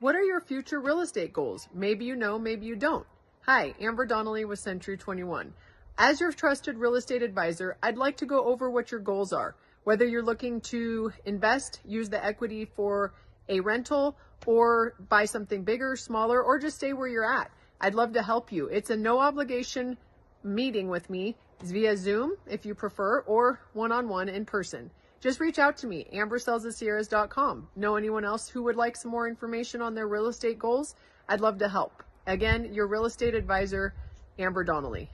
What are your future real estate goals? Maybe you know, maybe you don't. Hi, Amber Donnelly with Century 21. As your trusted real estate advisor, I'd like to go over what your goals are. Whether you're looking to invest, use the equity for a rental, or buy something bigger, smaller, or just stay where you're at. I'd love to help you. It's a no obligation meeting with me via Zoom if you prefer, or one on one in person. Just reach out to me, ambersellsthesierras.com. Know anyone else who would like some more information on their real estate goals? I'd love to help. Again, your real estate advisor, Amber Donnelly.